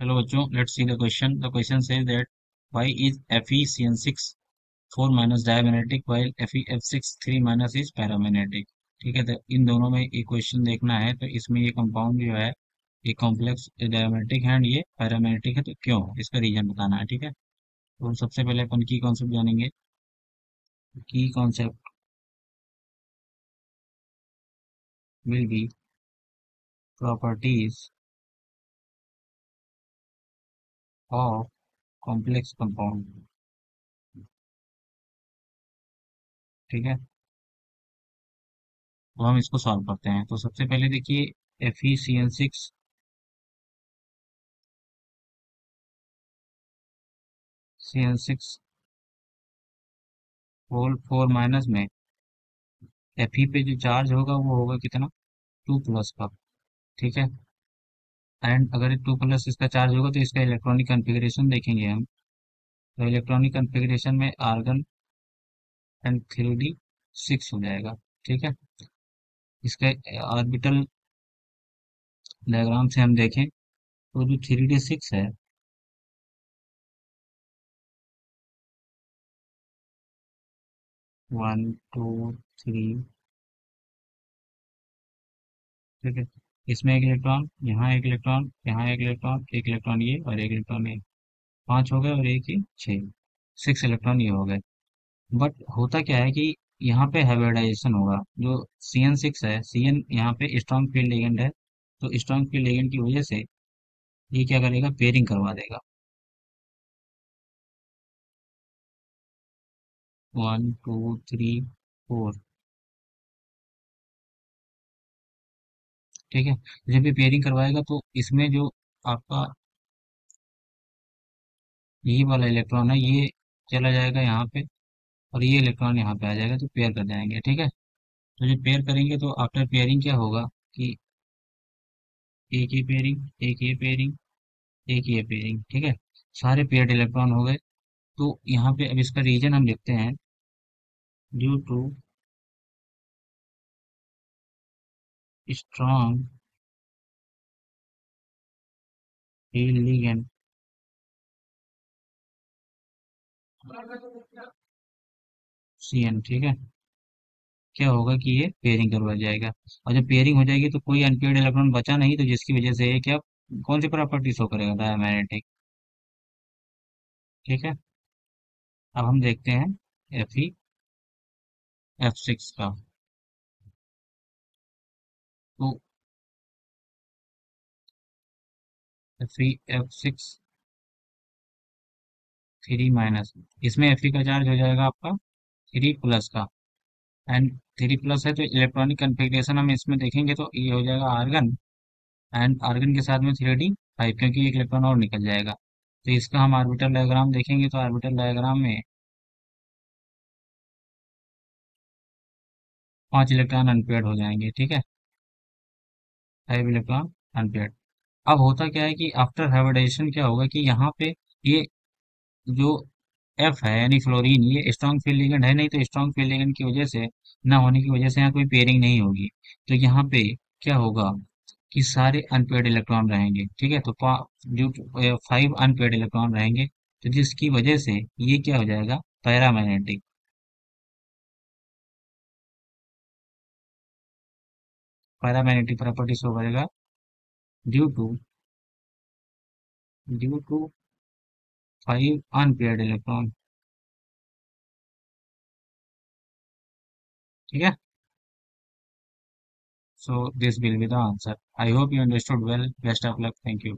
Hello बच्चों let's see the question the question says that why is FeCN6 4- minus diamagnetic while FeF6 3- minus is paramagnetic ठीक है तो इन दोनों में एक क्वेश्चन देखना है तो इसमें ये कंपाउंड जो है, ये कॉम्प्लेक्स डायमैग्नेटिक है एंड ये पैरामैग्नेटिक है तो क्यों? इसका रीजन बताना है, ठीक है? तो सबसे पहले अपन की कॉन्सेप्ट जानेंगे। की concept will be properties of complex compound ठीक है? तो हम इसको सॉल्व करते हैं। तो सबसे पहले देखिए F E C N six C N six whole four minus में एफ़ ई पे जो चार्ज होगा, वो होगा कितना? टू प्लस का। ठीक है? एंड अगर टू प्लस इसका चार्ज होगा तो इसका इलेक्ट्रॉनिक कन्फिग्रेशन देखेंगे हम। तो इलेक्ट्रॉनिक कन्फिग्रेशन में argon and three D six हो जाएगा, ठीक है? इसका ऑर्बिटल डायग्राम से हम देखें तो जो थ्री डी सिक्स है वन टू थ्री ठीक है? इसमें एक इलेक्ट्रॉन, यहाँ एक इलेक्ट्रॉन, यहाँ एक इलेक्ट्रॉन एक इलेक्ट्रॉन ये और एक इलेक्ट्रॉन ये। पाँच हो गए और एक ही छः। सिक्स इलेक्ट्रॉन ये हो गए। बट होता क्या है कि यहाँ पे हाइब्रिडाइजेशन होगा। जो सी एन सिक्स है सी एन यहाँ पे स्ट्रॉन्ग फ़ील्ड एजेंट है। तो स्ट्रॉन्ग फ़ील्ड एजेंट की वजह से ये क्या करेगा? पेयरिंग करवा देगा। वन टू थ्री फोर ठीक है? जब भी पेयरिंग करवाएगा तो इसमें जो आपका यही वाला इलेक्ट्रॉन है, ये चला जाएगा यहाँ पे और ये इलेक्ट्रॉन यहाँ पे आ जाएगा तो पेयर कर जाएँगे ठीक है? तो जब पेयर करेंगे तो आफ्टर पेयरिंग क्या होगा कि एक ये पेयरिंग एक ये पेयरिंग एक ये पेयरिंग ठीक है? सारे पेयर्ड इलेक्ट्रॉन हो गए। तो यहाँ पे अब इसका रीजन हम लिखते हैं due to strong ligand C N ठीक है? क्या होगा कि ये पेयरिंग करवा जाएगा? और जब पेयरिंग हो जाएगी तो कोई अनपेड इलेक्ट्रॉन बचा नहीं तो जिसकी वजह से ये क्या, कौन सी प्रॉपर्टी शो करेगा? डायमैग्नेटिक ठीक है? अब हम देखते हैं एफ़ ई एफ़ सिक्स का। E F six three minus इसमें एफ़ का चार्ज हो जाएगा आपका थ्री प्लस का। एंड थ्री प्लस है तो इलेक्ट्रॉनिक कन्फिग्रेशन हम इसमें देखेंगे तो ये हो जाएगा आर्गन एंड आर्गन के साथ में थ्री डी फाइव क्योंकि एक इलेक्ट्रॉन और निकल जाएगा। तो इसका हम आर्बिटल डायग्राम देखेंगे तो आर्बिटल डायग्राम में पाँच इलेक्ट्रॉन अनपेड हो जाएँगे, ठीक है? फाइव इलेक्ट्रॉन अनपेड अब होता क्या है कि आफ्टर हाइब्रिडाइजेशन क्या होगा कि यहाँ पे ये जो एफ़ है, यानी फ्लोरीन ये स्ट्रॉन्ग फ़ील्ड है, नहीं तो स्ट्रॉन्ग फ़ील्ड की वजह से ना होने की वजह से यहाँ कोई पेयरिंग नहीं होगी। तो यहाँ पे क्या होगा कि सारे अनपेड इलेक्ट्रॉन रहेंगे, ठीक है? तो जो फाइव अनपेड इलेक्ट्रॉन रहेंगे तो जिसकी वजह से ये क्या हो जाएगा? पैरामैग्नेटिक पैरामैग्नेटिक प्रॉपर्टी शो करेगा due to due to five unpaired electron ठीक है so this will be the answer i hope you understood well best of luck thank you